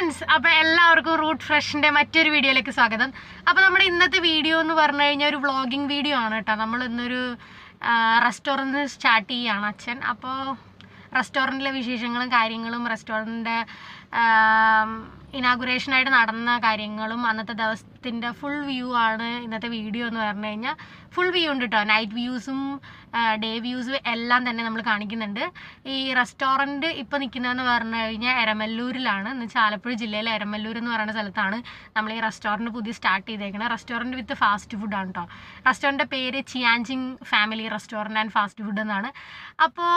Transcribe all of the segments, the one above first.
Friends അപ്പോൾ എല്ലാവർക്കും root ഫ്രഷിന്റെ മറ്റൊരു വീഡിയോയിലേക്ക് സ്വാഗതം. അപ്പോൾ നമ്മുടെ ഇന്നത്തെ വീഡിയോ എന്ന് പറഞ്ഞു കഴിഞ്ഞാൽ ഒരു വ്ളോഗിംഗ് വീഡിയോ ആണ് കേട്ടോ. നമ്മൾ ഇന്നൊരു റെസ്റ്റോറന്റ് സ്റ്റാർട്ട് ചെയ്യുകയാണ് അച്ഛൻ. അപ്പോൾ റെസ്റ്റോറന്റിലെ വിശേഷങ്ങളും കാര്യങ്ങളും റെസ്റ്റോറന്റിന്റെ ഇനാഗുറേഷനായിട്ട് നടന്ന കാര്യങ്ങളും അന്നത്തെ ദിവസത്തിന്റെ ഫുൾ വ്യൂ ആണ് ഇന്നത്തെ വീഡിയോ എന്ന് പറഞ്ഞു കഴിഞ്ഞാൽ ഫുൾ വ്യൂ ഉണ്ട് കേട്ടോ നൈറ്റ് വ്യൂസും ഡേ വ്യൂസും എല്ലാം തന്നെ നമ്മൾ കാണിക്കുന്നുണ്ട്. ഈ റെസ്റ്റോറന്റ് ഇപ്പോൾ നിൽക്കുന്നതെന്ന് പറഞ്ഞു കഴിഞ്ഞാൽ എരമല്ലൂരിലാണ്. എന്ന് വെച്ചാൽ ആലപ്പുഴ ജില്ലയിലെ എരമല്ലൂർ എന്ന് പറയുന്ന സ്ഥലത്താണ് നമ്മൾ ഈ റെസ്റ്റോറന്റ് പുതിയ സ്റ്റാർട്ട് ചെയ്തേക്കുന്നത് റെസ്റ്റോറന്റ് വിത്ത് ഫാസ്റ്റ് ഫുഡാണ് കേട്ടോ റെസ്റ്റോറന്റിന്റെ പേര് ചിയാൻജിങ് family restaurant and fast food എന്നാണ്. അപ്പോൾ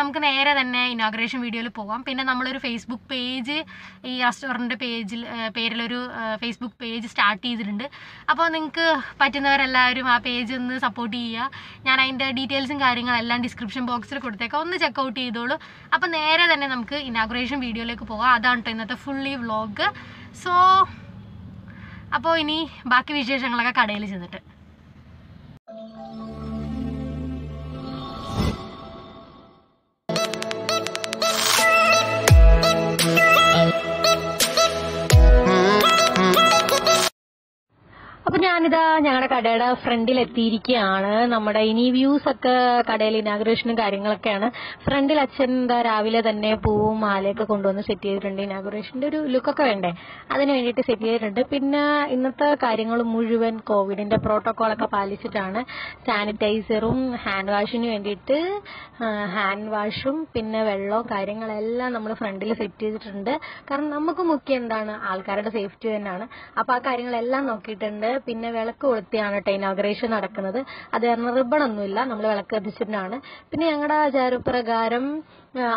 നമുക്ക് നേരെ തന്നെ ഇനോഗ്രേഷൻ വീഡിയോയിൽ പോകാം പിന്നെ നമ്മളൊരു ഫേസ്ബുക്ക് പേജ് ഈ റെസ്റ്റോറന്റ് പേജിൽ പേരിലൊരു ഫേസ്ബുക്ക് പേജ് സ്റ്റാർട്ട് ചെയ്തിട്ടുണ്ട്. അപ്പോൾ നിങ്ങൾക്ക് പറ്റുന്നവരെല്ലാവരും ആ പേജ് ഒന്ന് സപ്പോർട്ട് ചെയ്യുക. ഞാൻ അതിന്റെ ഡീറ്റെയിൽസും കാര്യങ്ങളെല്ലാം ഡിസ്ക്രിപ്ഷൻ ബോക്സിൽ കൊടുത്തേക്കാം. ഒന്ന് ചെക്കൗട്ട് ചെയ്തോളൂ. അപ്പോൾ നേരെ തന്നെ നമുക്ക് ഇനാഗുറേഷൻ വീഡിയോയിലേക്ക് പോകാം. അതാണ് കേട്ടോ ഇന്നത്തെ ഫുള്ളി വ്ളോഗ് സോ അപ്പോൾ ഇനി ബാക്കി വിശേഷങ്ങളൊക്കെ കടയിൽ ചെന്നിട്ട്. ഞാനിതാ ഞങ്ങളുടെ കടയുടെ ഫ്രണ്ടിൽ എത്തിയിരിക്കുകയാണ് നമ്മുടെ ഇനി വ്യൂസ് ഒക്കെ കടയിൽ ഇനാഗുറേഷനും കാര്യങ്ങളൊക്കെയാണ്. ഫ്രണ്ടിൽ അച്ഛൻ എന്താ രാവിലെ തന്നെ പൂവും മാലയൊക്കെ കൊണ്ടുവന്ന് സെറ്റ് ചെയ്തിട്ടുണ്ട് ഇനാഗുറേഷന്റെ ഒരു ലുക്കൊക്കെ വേണ്ടേ? അതിന് വേണ്ടിയിട്ട് സെറ്റ് ചെയ്തിട്ടുണ്ട്. പിന്നെ ഇന്നത്തെ കാര്യങ്ങൾ മുഴുവൻ കോവിഡിന്റെ പ്രോട്ടോകോൾ ഒക്കെ പാലിച്ചിട്ടാണ് സാനിറ്റൈസറും ഹാൻഡ് വാഷിന് വേണ്ടിയിട്ട് ഹാൻഡ് വാഷും പിന്നെ വെള്ളവും കാര്യങ്ങളെല്ലാം നമ്മൾ ഫ്രണ്ടിൽ സെറ്റ് ചെയ്തിട്ടുണ്ട്. കാരണം നമുക്ക് മുഖ്യം എന്താണ്? ആൾക്കാരുടെ സേഫ്റ്റി തന്നെയാണ്. അപ്പൊ ആ കാര്യങ്ങളെല്ലാം നോക്കിയിട്ടുണ്ട്. പിന്നെ വിളക്ക് കൊളുത്തിയാണ് കേട്ടോ ഇനോഗ്രേഷൻ നടക്കുന്നത്. അത് കാരണം റിബൺ ഒന്നുമില്ല. നമ്മൾ വിളക്ക് കത്തിച്ചിട്ടാണ് പിന്നെ ഞങ്ങളുടെ ആചാരപ്രകാരം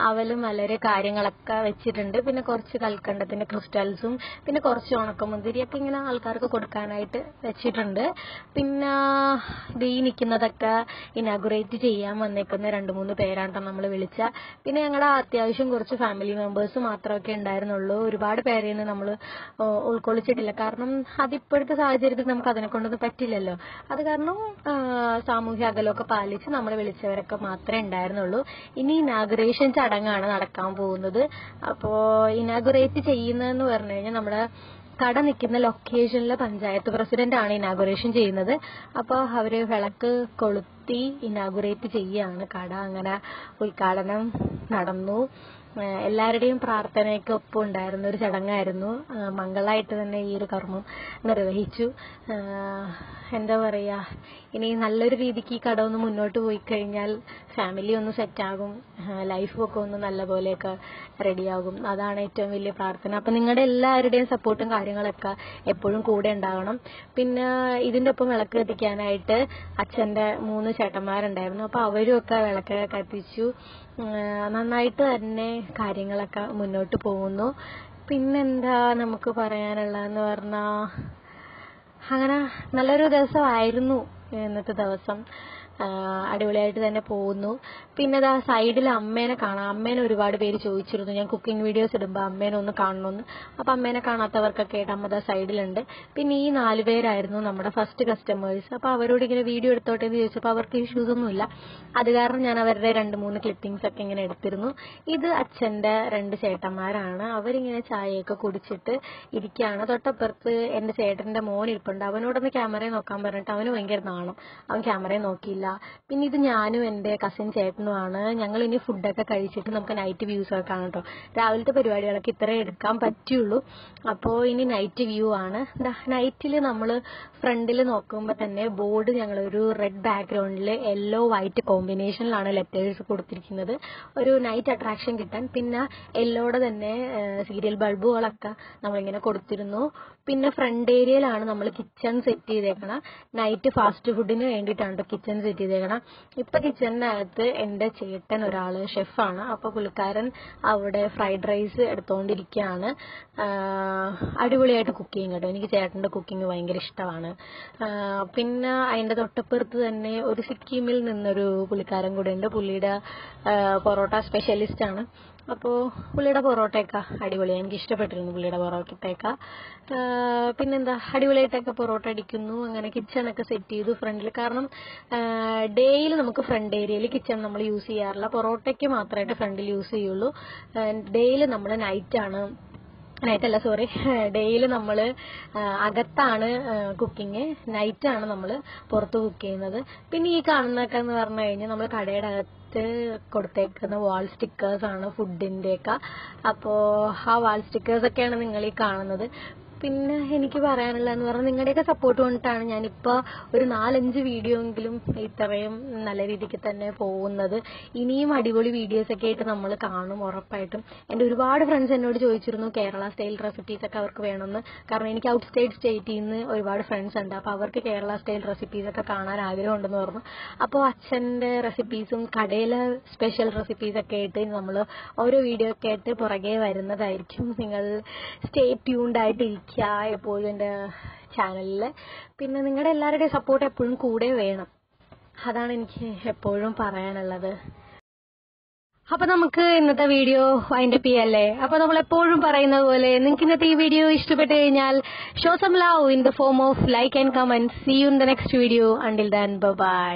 അവലും വളരെ കാര്യങ്ങളൊക്കെ വെച്ചിട്ടുണ്ട്. പിന്നെ കുറച്ച് കൽക്കണ്ടത്തിന്റെ ക്രിസ്റ്റൽസും പിന്നെ കുറച്ച് ഉണക്കമുന്തിരിയൊക്കെ ഇങ്ങനെ ആൾക്കാർക്ക് കൊടുക്കാനായിട്ട് വെച്ചിട്ടുണ്ട്. പിന്നെ ഇത് ഈ നിൽക്കുന്നതൊക്കെ ഇനാഗുറേറ്റ് ചെയ്യാൻ വന്നേക്കുന്ന രണ്ട് മൂന്ന് പേരാണ് നമ്മൾ വിളിച്ച. പിന്നെ ഞങ്ങളുടെ അത്യാവശ്യം കുറച്ച് ഫാമിലി മെമ്പേഴ്സ് മാത്രമൊക്കെ ഉണ്ടായിരുന്നുള്ളൂ. ഒരുപാട് പേരെയൊന്നും നമ്മൾ ഉൾക്കൊള്ളിച്ചിട്ടില്ല. കാരണം അതിപ്പോഴത്തെ സാഹചര്യത്തിൽ നമുക്ക് അതിനെ കൊണ്ടൊന്നും പറ്റില്ലല്ലോ. അത് കാരണം സാമൂഹ്യ അകലമൊക്കെ പാലിച്ച് നമ്മൾ വിളിച്ചവരൊക്കെ മാത്രമേ ഉണ്ടായിരുന്നുള്ളൂ. ഇനി ഇനാഗുറേഷൻ ചടങ്ങാണ് നടക്കാൻ പോകുന്നത്. അപ്പോ ഇനാഗുറേറ്റ് ചെയ്യുന്നതെന്ന് പറഞ്ഞു കഴിഞ്ഞാൽ നമ്മുടെ കട നിൽക്കുന്ന ലൊക്കേഷനിലെ പഞ്ചായത്ത് പ്രസിഡന്റ് ആണ് ഇനാഗുറേഷൻ ചെയ്യുന്നത്. അപ്പോൾ അവർ വിളക്ക് കൊളുത്തി ഇനാഗുറേറ്റ് ചെയ്യാണ്. കട അങ്ങനെ ഉദ്ഘാടനം നടന്നു. എല്ലാവരുടെയും പ്രാർത്ഥനയ്ക്കൊപ്പം ഉണ്ടായിരുന്ന ഒരു ചടങ്ങായിരുന്നു. മംഗളായിട്ട് തന്നെ ഈ ഒരു കർമ്മം നിർവഹിച്ചു. എന്താ പറയുക ഇനി നല്ലൊരു രീതിക്ക് ഈ കട ഒന്ന് മുന്നോട്ട് പോയി കഴിഞ്ഞാൽ ഫാമിലി ഒന്ന് സെറ്റാകും ലൈഫും ഒക്കെ ഒന്ന് നല്ല പോലെയൊക്കെ റെഡിയാകും അതാണ് ഏറ്റവും വലിയ പ്രാർത്ഥന. അപ്പം നിങ്ങളുടെ എല്ലാവരുടെയും സപ്പോർട്ടും കാര്യങ്ങളൊക്കെ എപ്പോഴും കൂടെ ഉണ്ടാകണം പിന്നെ ഇതിന്റെ ഒപ്പം വിളക്ക് കത്തിക്കാനായിട്ട് അച്ഛന്റെ മൂന്ന് ചേട്ടന്മാരുണ്ടായിരുന്നു. അപ്പോൾ അവരും ഒക്കെ വിളക്ക് കത്തിച്ചു. നന്നായിട്ട് തന്നെ കാര്യങ്ങളൊക്കെ മുന്നോട്ട് പോകുന്നു. പിന്നെന്താ നമുക്ക് പറയാനുള്ളതെന്ന് പറഞ്ഞാ അങ്ങനെ നല്ലൊരു ദിവസമായിരുന്നു ഇന്നത്തെ ദിവസം. അടിപൊളിയായിട്ട് തന്നെ പോകുന്നു. പിന്നെ ദാ സൈഡിൽ അമ്മേനെ കാണാം. അമ്മേനെ ഒരുപാട് പേര് ചോദിച്ചിരുന്നു. ഞാൻ കുക്കിംഗ് വീഡിയോസ് ഇടുമ്പോൾ അമ്മേനെ ഒന്ന് കാണണമെന്ന് അപ്പം അമ്മേനെ കാണാത്തവർക്കൊക്കെ ആയിട്ട് അമ്മ ദാ സൈഡിലുണ്ട്. പിന്നെ ഈ നാല് പേരായിരുന്നു നമ്മുടെ ഫസ്റ്റ് കസ്റ്റമേഴ്സ് അപ്പോൾ അവരോട് ഇങ്ങനെ വീഡിയോ എടുത്തോട്ടെ എന്ന് ചോദിച്ചപ്പോൾ അവർക്ക് ഇഷ്യൂസ് ഒന്നുമില്ല. അത് കാരണം ഞാൻ അവരുടെ രണ്ട് മൂന്ന് ക്ലിപ്പിംഗ്സ് ഒക്കെ ഇങ്ങനെ എടുത്തിരുന്നു. ഇത് അച്ഛന്റെ രണ്ട് ചേട്ടന്മാരാണ്. അവരിങ്ങനെ ചായയൊക്കെ കുടിച്ചിട്ട് ഇരിക്കുകയാണ്. തൊട്ടപ്പുറത്ത് എന്റെ ചേട്ടന്റെ മോൻ ഇരിപ്പുണ്ട്. അവനോടൊന്ന് ക്യാമറയെ നോക്കാൻ പറഞ്ഞിട്ട് അവന് ഭയങ്കര നാണം. അവൻ ക്യാമറയെ നോക്കിയില്ല. പിന്നെ ഇത് ഞാനും എന്റെ കസിൻ ചേട്ടനുമാണ്. ഞങ്ങൾ ഇനി ഫുഡൊക്കെ കഴിച്ചിട്ട് നമുക്ക് നൈറ്റ് വ്യൂസ് ഒക്കെ കാണാം കേട്ടോ രാവിലത്തെ പരിപാടികളൊക്കെ ഇത്രേ എടുക്കാൻ പറ്റുള്ളൂ. അപ്പോ ഇനി നൈറ്റ് വ്യൂ ആണ്. നൈറ്റിൽ നമ്മൾ ഫ്രണ്ടിൽ നോക്കുമ്പോൾ തന്നെ ബോർഡ് ഞങ്ങൾ ഒരു റെഡ് ബാക്ക്ഗ്രൗണ്ടിൽ യെല്ലോ വൈറ്റ് കോമ്പിനേഷനിലാണ് ലെറ്റേഴ്സ് കൊടുത്തിരിക്കുന്നത്. ഒരു നൈറ്റ് അട്രാക്ഷൻ കിട്ടാൻ. പിന്നെ യെല്ലോടെ തന്നെ സീരിയൽ ബൾബുകളൊക്കെ നമ്മളിങ്ങനെ കൊടുത്തിരുന്നു. പിന്നെ ഫ്രണ്ട് ഏരിയയിലാണ് നമ്മൾ കിച്ചൺ സെറ്റ് ചെയ്തേക്കണം. നൈറ്റ് ഫാസ്റ്റ് ഫുഡിന് വേണ്ടിയിട്ടാണ് കിച്ചൺ സെറ്റ് ചെയ്തേക്കണം ഇപ്പൊ കിച്ചണിനകത്ത് എന്റെ ചേട്ടൻ ഒരാൾ ഷെഫാണ്. അപ്പൊ പുള്ളിക്കാരൻ അവിടെ ഫ്രൈഡ് റൈസ് എടുത്തോണ്ടിരിക്കുകയാണ് അടിപൊളിയായിട്ട് കുക്ക് ചെയ്യും കേട്ടോ. എനിക്ക് ചേട്ടന്റെ കുക്കിംഗ് ഭയങ്കര ഇഷ്ടമാണ്. പിന്നെ അതിന്റെ തൊട്ടപ്പുറത്ത് തന്നെ ഒരു സിക്കിമിൽ നിന്നൊരു പുള്ളിക്കാരൻ കൂടെ ഉണ്ട്. പുള്ളിയുടെ പൊറോട്ട സ്പെഷ്യലിസ്റ്റ് ആണ്. അപ്പോൾ പുള്ളിയുടെ പൊറോട്ടയൊക്കെ അടിപൊളി. എനിക്ക് ഇഷ്ടപ്പെട്ടിരുന്നു പുള്ളിയുടെ പൊറോട്ടയൊക്കെ. പിന്നെന്താ? അടിപൊളിയായിട്ടൊക്കെ പൊറോട്ട അടിക്കുന്നു. അങ്ങനെ കിച്ചണൊക്കെ സെറ്റ് ചെയ്തു ഫ്രണ്ടിൽ കാരണം ഡേയിൽ നമുക്ക് ഫ്രണ്ട് ഏരിയയിൽ കിച്ചൺ നമ്മൾ യൂസ് ചെയ്യാറില്ല. പൊറോട്ടയ്ക്ക് മാത്രമായിട്ട് ഫ്രണ്ടിൽ യൂസ് ചെയ്യുള്ളൂ. ഡേയിൽ നമ്മൾ നൈറ്റാണ് നൈറ്റല്ല സോറി ഡേയിൽ നമ്മൾ അകത്താണ് കുക്കിങ് നൈറ്റാണ് നമ്മൾ പുറത്ത് കുക്ക് ചെയ്യുന്നത്. പിന്നെ ഈ കാണുന്നതൊക്കെ എന്ന് പറഞ്ഞു കഴിഞ്ഞാൽ നമ്മൾ കടയുടെ അകത്ത് കൊടുത്തേക്കുന്ന വാൾ സ്റ്റിക്കേഴ്സ് ആണ് ഫുഡിന്റെ ഒക്കെ അപ്പോ ആ വാൾ സ്റ്റിക്കേഴ്സ് ഒക്കെയാണ് നിങ്ങൾ ഈ കാണുന്നത്. പിന്നെ എനിക്ക് പറയാനുള്ളതെന്ന് പറഞ്ഞാൽ നിങ്ങളുടെയൊക്കെ സപ്പോർട്ട് കൊണ്ടിട്ടാണ് ഞാനിപ്പോൾ ഒരു നാലഞ്ച് വീഡിയോ എങ്കിലും ഇത്രയും നല്ല രീതിക്ക് തന്നെ പോകുന്നത്. ഇനിയും അടിപൊളി വീഡിയോസ് ഒക്കെ ആയിട്ട് നമ്മൾ കാണും ഉറപ്പായിട്ടും. എന്റെ ഒരുപാട് ഫ്രണ്ട്സ് എന്നോട് ചോദിച്ചിരുന്നു കേരള സ്റ്റൈൽ റെസിപ്പീസ് ഒക്കെ അവർക്ക് വേണമെന്ന് കാരണം എനിക്ക് ഔട്ട് സൈഡ് സ്റ്റേറ്റിൽ നിന്ന് ഒരുപാട് ഫ്രണ്ട്സ് ഉണ്ട്. അപ്പോൾ അവർക്ക് കേരള സ്റ്റൈൽ റെസിപ്പീസ് ഒക്കെ കാണാൻ ആഗ്രഹമുണ്ടെന്ന് പറഞ്ഞു. അപ്പോൾ അച്ഛന്റെ റെസിപ്പീസും കടയിലെ സ്പെഷ്യൽ റെസിപ്പീസ് ഒക്കെ ആയിട്ട് നമ്മൾ ഓരോ വീഡിയോ ഒക്കെ ആയിട്ട് പുറകെ വരുന്നതായിരിക്കും. നിങ്ങൾ സ്റ്റേ ട്യൂൺഡ് ആയിട്ട് ഇരിക്കുക എപ്പോഴും എന്റെ ചാനലിൽ പിന്നെ നിങ്ങളുടെ എല്ലാവരുടെയും സപ്പോർട്ട് എപ്പോഴും കൂടെ വേണം. അതാണ് എനിക്ക് എപ്പോഴും പറയാനുള്ളത്. അപ്പൊ നമുക്ക് ഇന്നത്തെ വീഡിയോ അതിന്റെ പി അല്ലേ അപ്പൊ നമ്മൾ എപ്പോഴും പറയുന്ന പോലെ നിങ്ങൾക്ക് ഇന്നത്തെ ഈ വീഡിയോ ഇഷ്ടപ്പെട്ട് കഴിഞ്ഞാൽ show some love in the form of like and comment see you in the next video until then bye